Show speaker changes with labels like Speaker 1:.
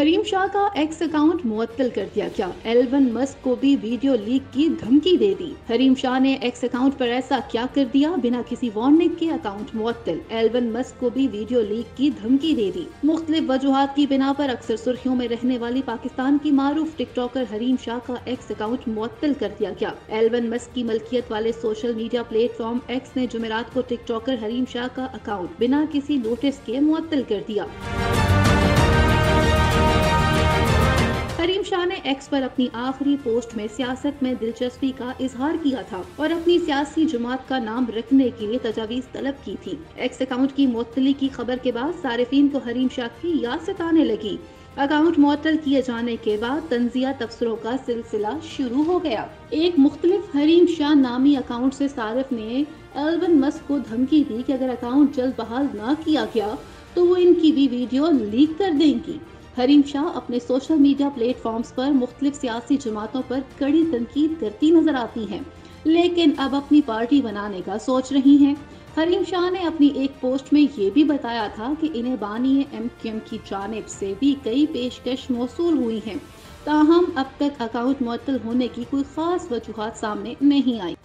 Speaker 1: हरीम शाह का x account मुअत्तल कर दिया गया। एलवन मस्क को भी वीडियो लीक की धमकी दे दी। हरीम शाह ने एक्स अकाउंट पर ऐसा क्या कर दिया? बिना किसी वार्निंग के अकाउंट मुअत्तल। एलवन मस्क को भी वीडियो लीक की धमकी दे दी। मुख्तलिफ़ वजूहत की बिना पर अक्सर सुर्खियों में रहने वाली पाकिस्तान की मारूफ टिकटॉकर हरीम शाह का एक्स अकाउंट मुअत्तल कर दिया गया। एलवन मस्क की मलकियत वाले सोशल मीडिया प्लेटफॉर्म एक्स ने जुमेरात को टिकटॉकर हरीम शाह का अकाउंट बिना किसी नोटिस के मुअत्तल कर दिया। एक्स पर अपनी आखिरी पोस्ट में सियासत में दिलचस्पी का इजहार किया था और अपनी सियासी जमात का नाम रखने के लिए तजावीज तलब की थी। एक्स अकाउंट की मुतली की खबर के बाद सार्फिन को हरीम शाह की याद सताने लगी। अकाउंट मुअत्तल किए जाने के बाद तंजिया तबसरों का सिलसिला शुरू हो गया। एक मुख्तलिफ़ हरीम शाह नामी अकाउंट से सारिफ ने एलवन मस्क को धमकी दी कि अगर अकाउंट जल्द बहाल न किया गया तो वो इनकी भी वीडियो लीक कर देंगी। हरीम शाह अपने सोशल मीडिया प्लेटफॉर्म्स पर मुख्तलिफ़ सियासी जमातों पर कड़ी तनकीद करती नज़र आती हैं, लेकिन अब अपनी पार्टी बनाने का सोच रही हैं। हरीम शाह ने अपनी एक पोस्ट में ये भी बताया था कि इन्हें बानी एम क्यू एम की जानब से भी कई पेशकश मौसू हुई हैं। ताहम अब तक अकाउंट मुअत्तल होने की कोई खास वजूहत सामने नहीं आई।